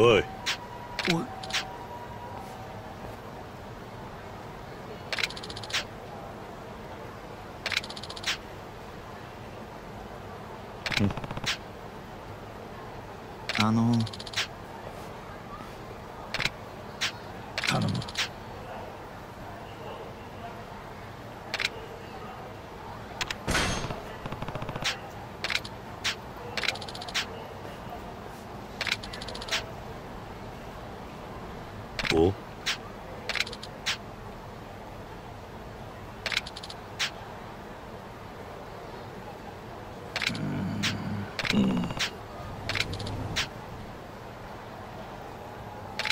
おい。おいあの。頼お？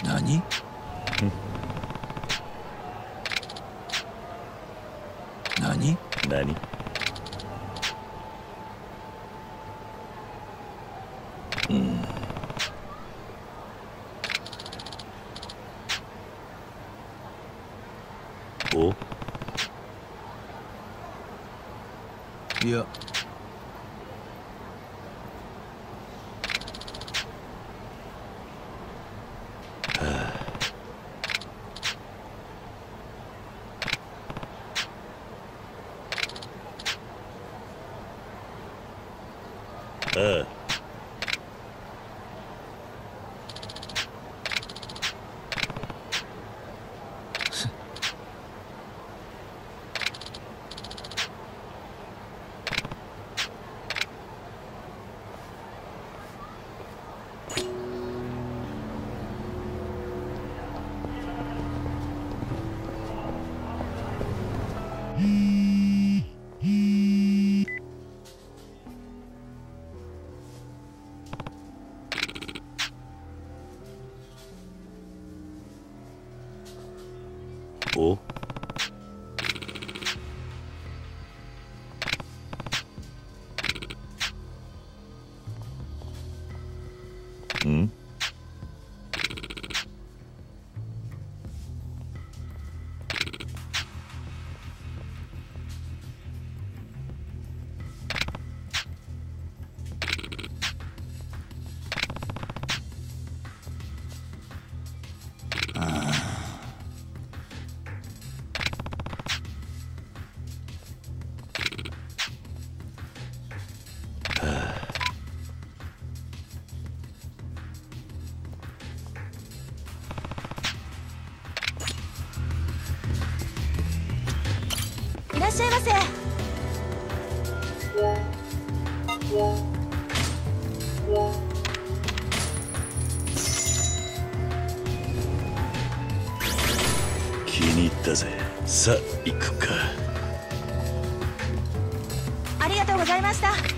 何？何？何おいやああおんらっしゃいませ。気に入ったぜ。さあ行くか。ありがとうございました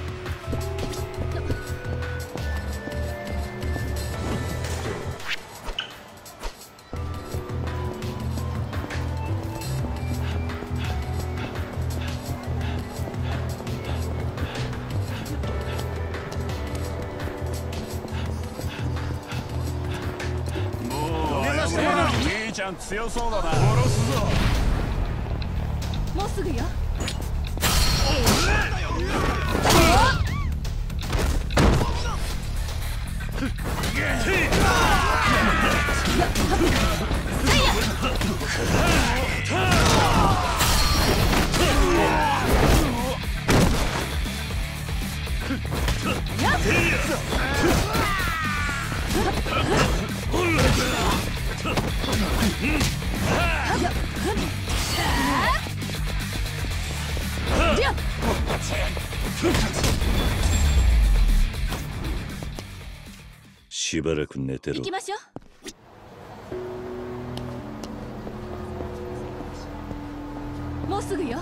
ちゃん強そうだな。殺すぞ。もうすぐよ しばらく寝てろ。行きましょうもうすぐよ。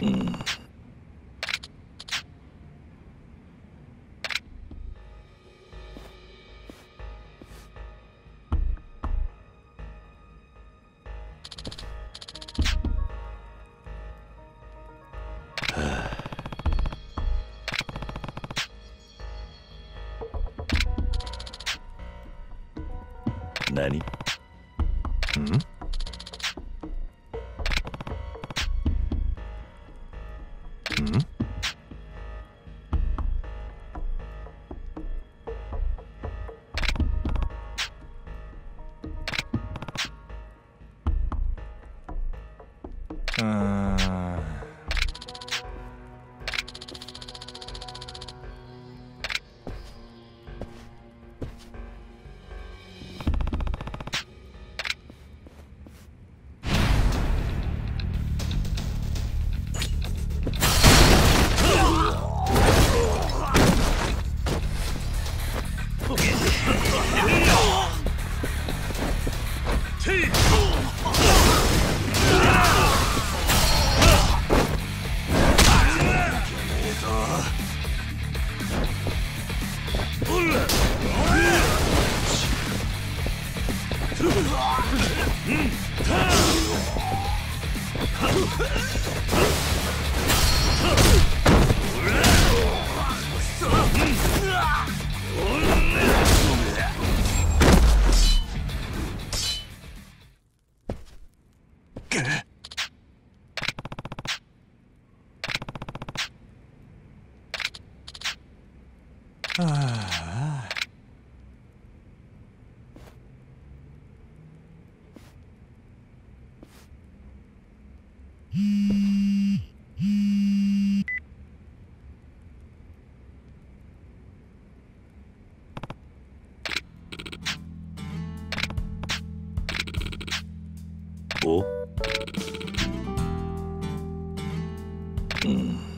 何？5 음.